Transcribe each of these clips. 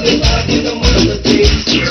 Everybody, the world of.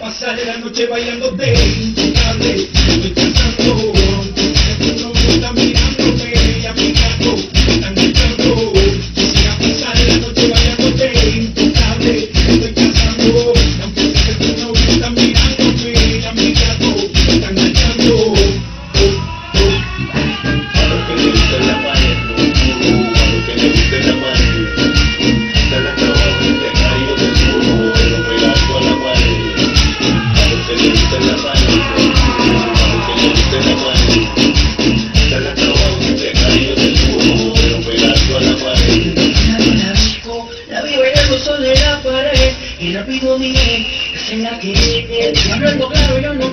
Y rápido dije, es en la que, claro yo no